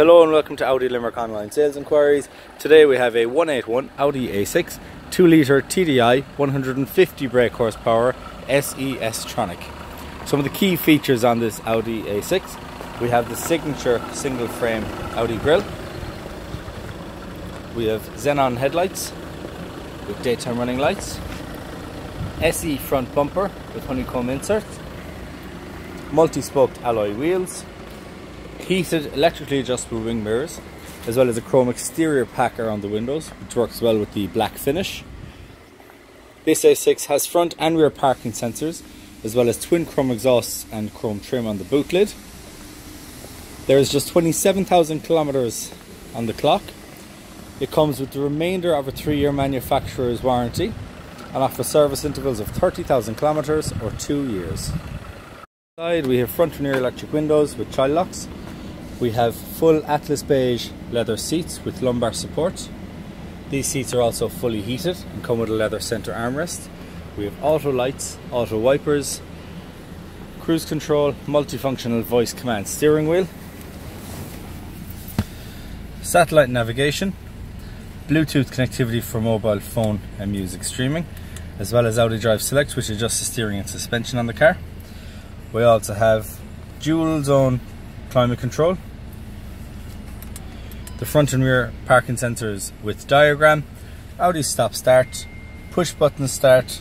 Hello and welcome to Audi Limerick Online Sales Inquiries. Today we have a 181 Audi A6 2 litre TDI 150 brake horsepower SE S-Tronic. Some of the key features on this Audi A6 we have the signature single frame Audi grille. We have xenon headlights with daytime running lights. SE front bumper with honeycomb inserts. Multi-spoked alloy wheels heated electrically adjustable wing mirrors as well as a chrome exterior pack around the windows which works well with the black finish. This A6 has front and rear parking sensors as well as twin chrome exhausts and chrome trim on the boot lid. There is just 27,000 kilometers on the clock. It comes with the remainder of a three-year manufacturer's warranty and offers service intervals of 30,000 kilometers or two years. Inside we have front and rear electric windows with child locks we have full Atlas beige leather seats with lumbar support. These seats are also fully heated and come with a leather center armrest. We have auto lights, auto wipers, cruise control, multifunctional voice command steering wheel, satellite navigation, Bluetooth connectivity for mobile phone and music streaming, as well as Audi Drive Select which adjusts the steering and suspension on the car. We also have dual zone climate control the front and rear parking sensors with diagram, Audi stop start, push button start,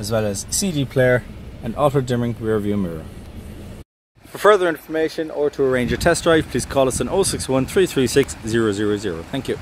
as well as CD player and auto dimming rear view mirror. For further information or to arrange a test drive, please call us on 061 336 000. Thank you.